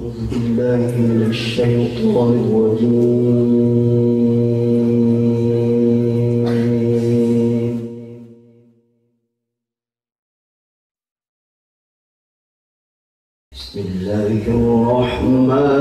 بسم الله الرحمن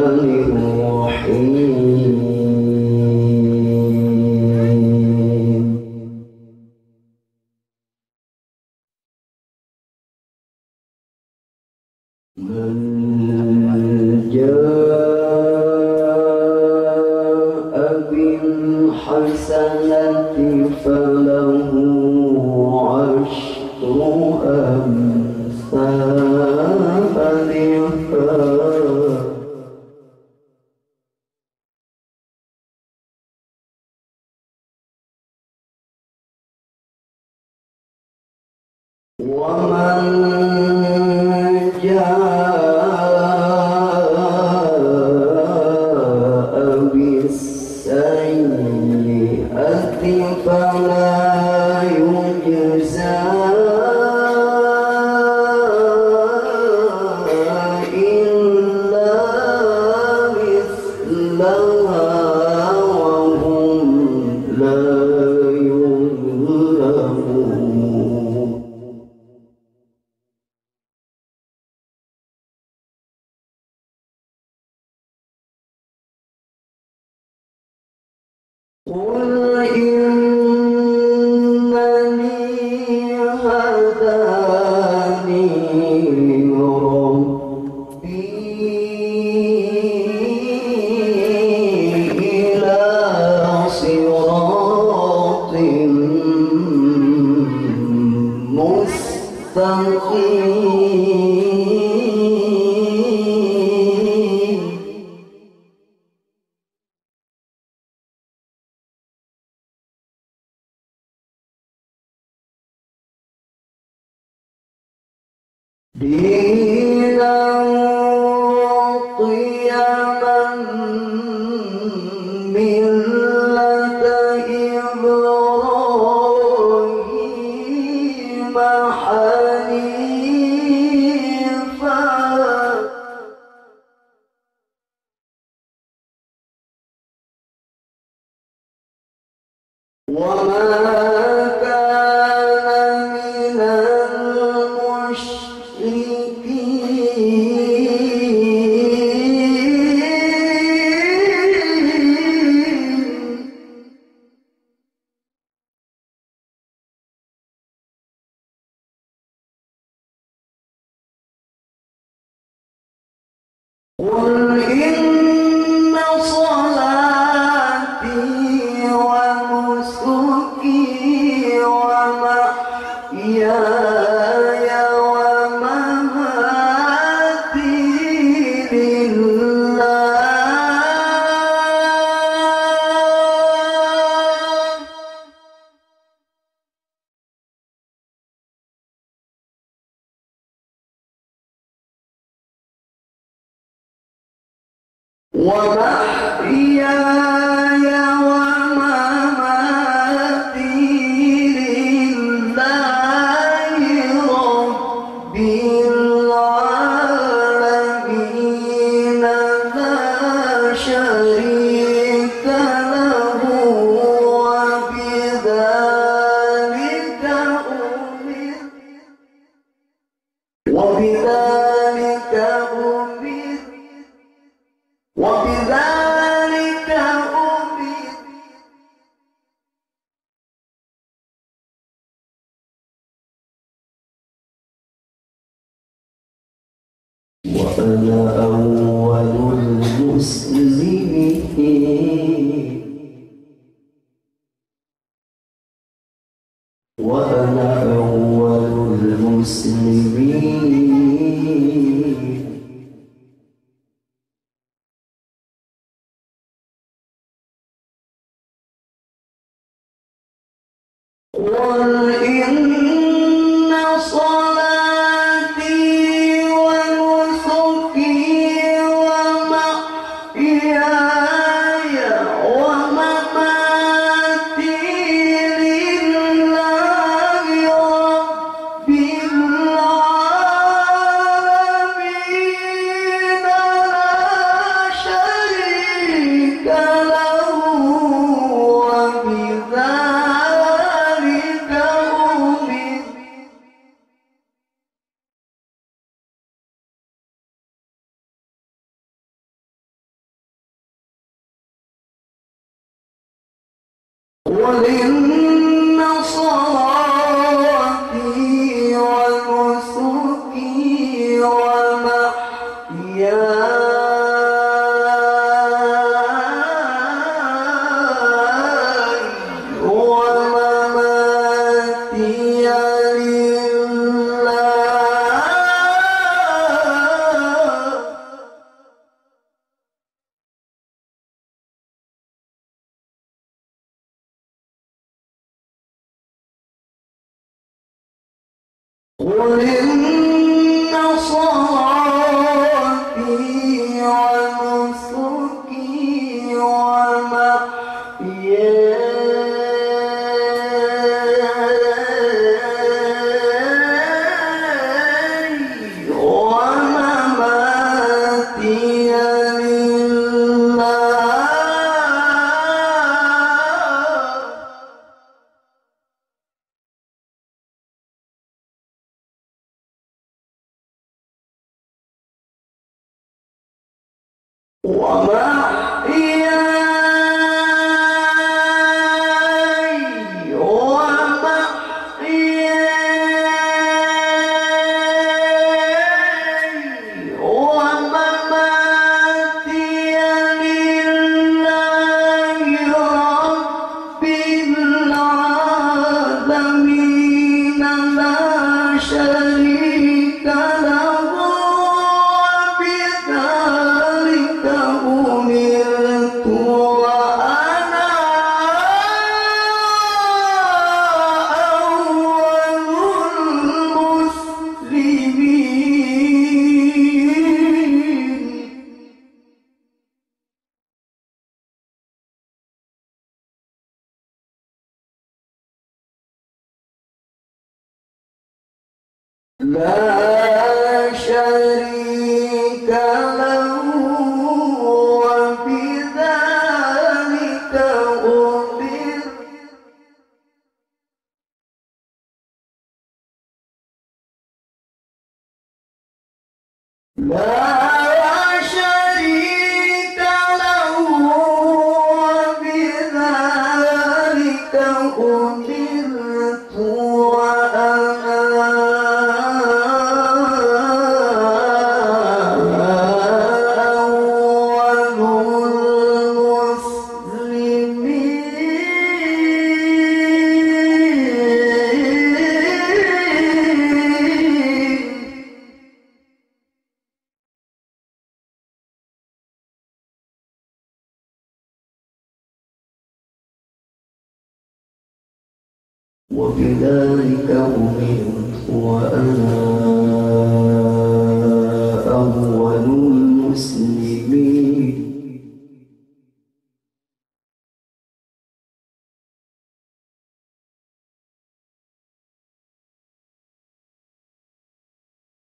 我们 وما وما وأنا أول المسلمين. Ole.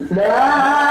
来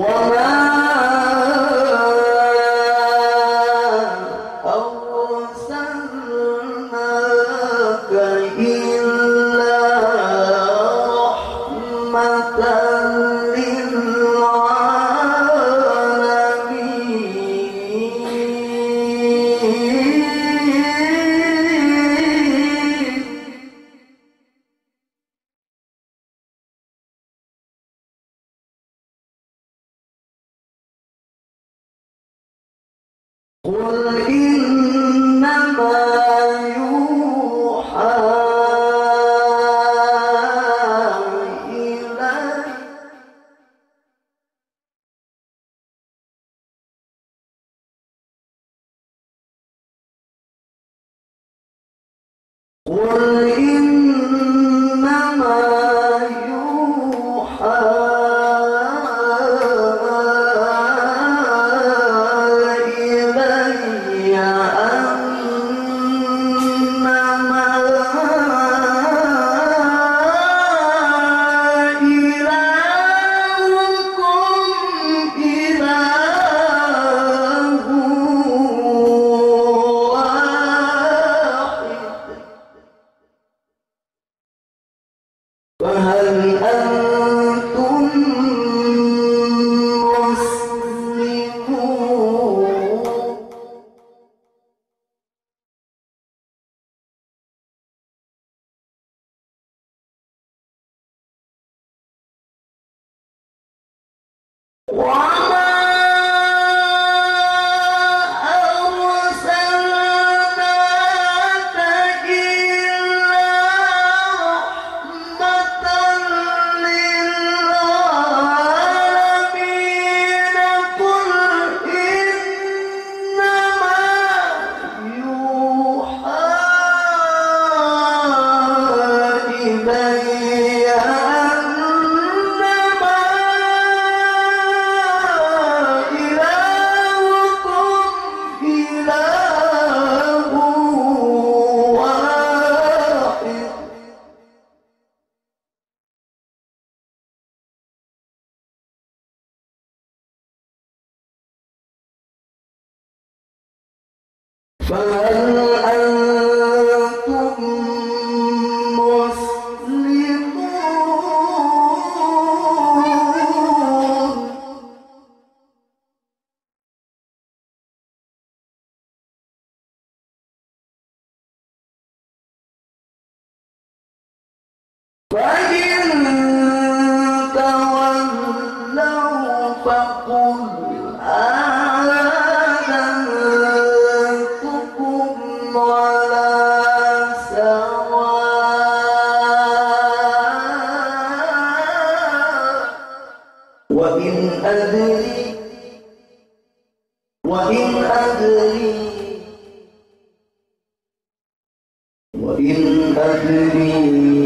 وما word. 我。Vâng, vâng, vâng. وإن أدري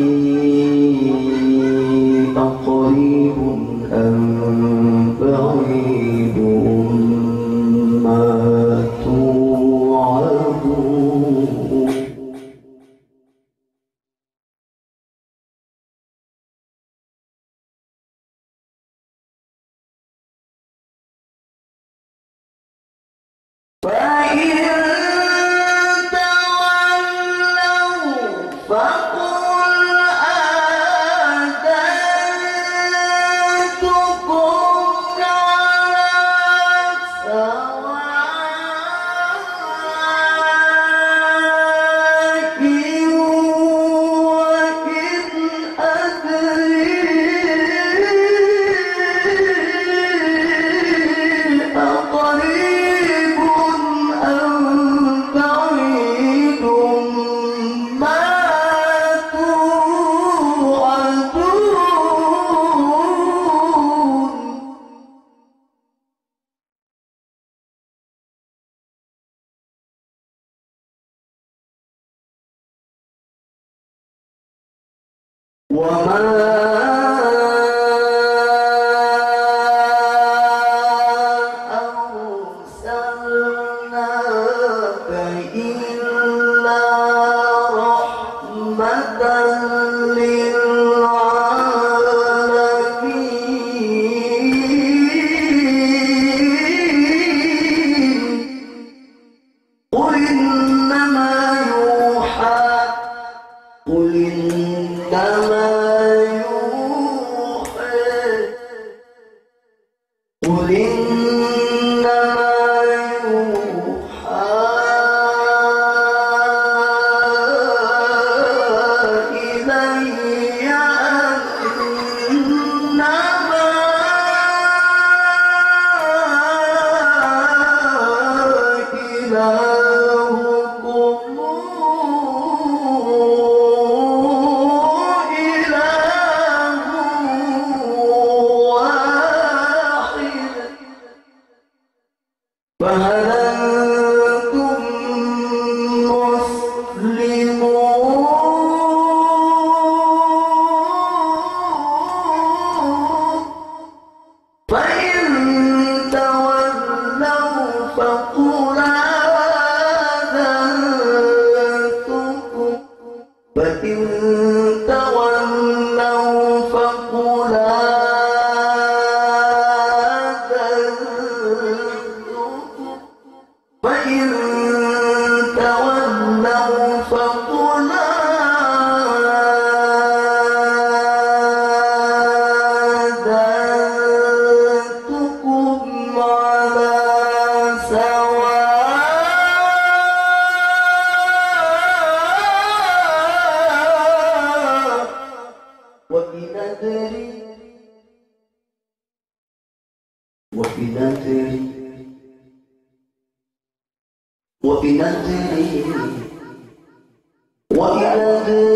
وبنذري وبنذري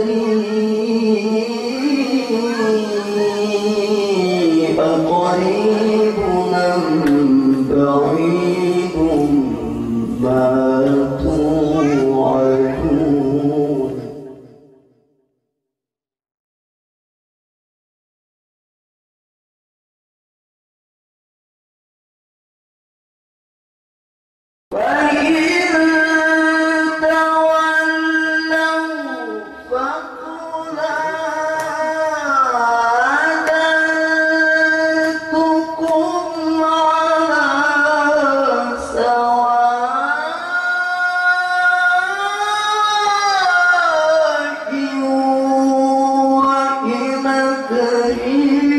أدري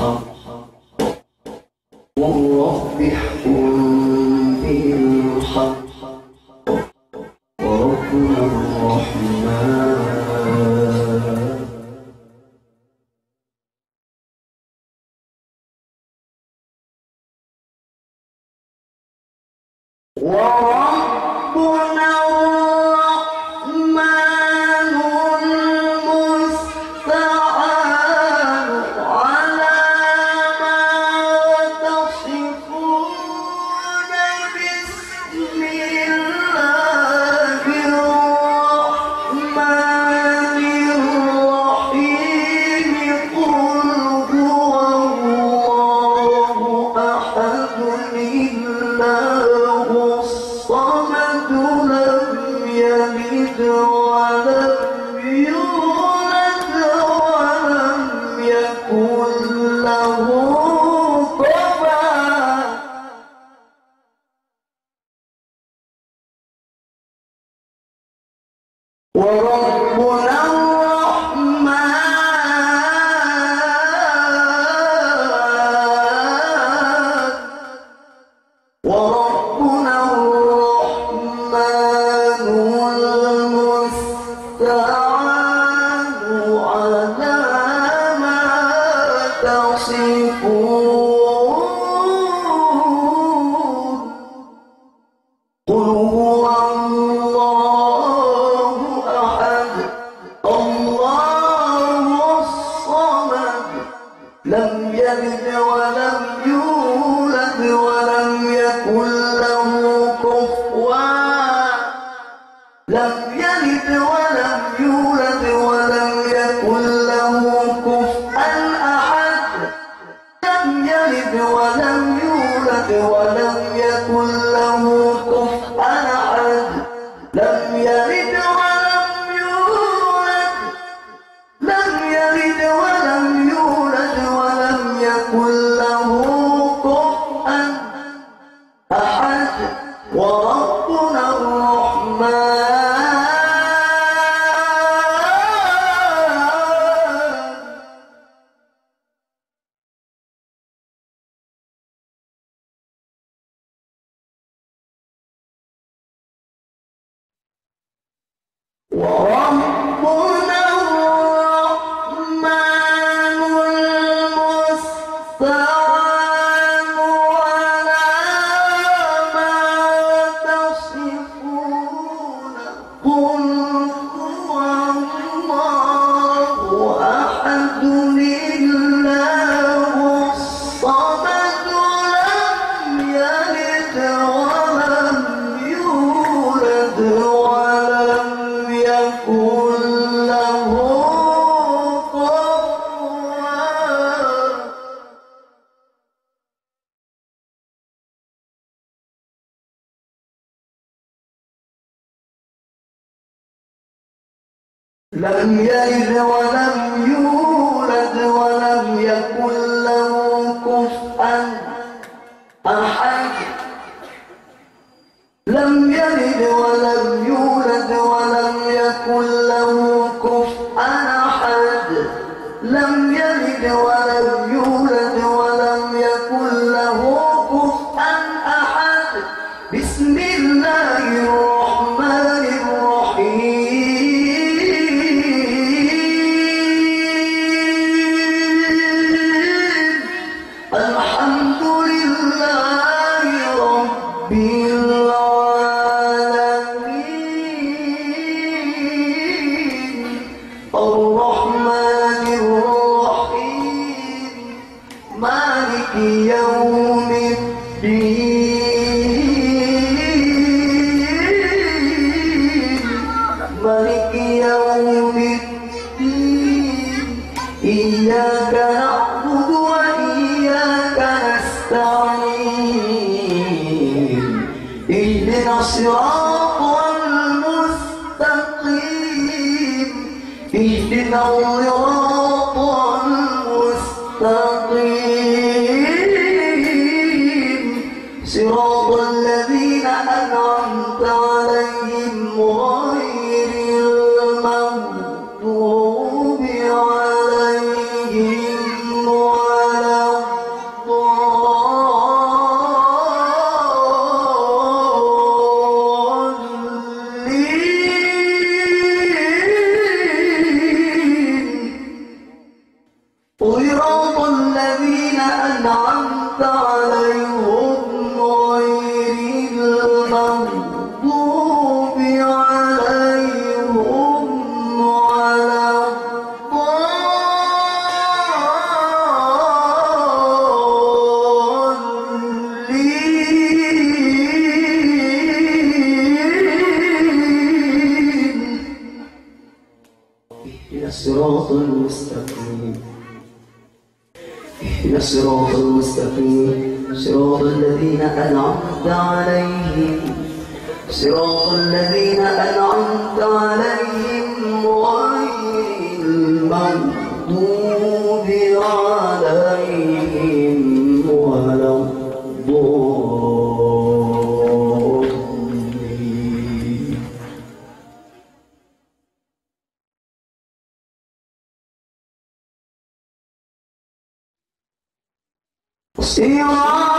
어. لم يلد ولم يولد Wow. صراط See you all.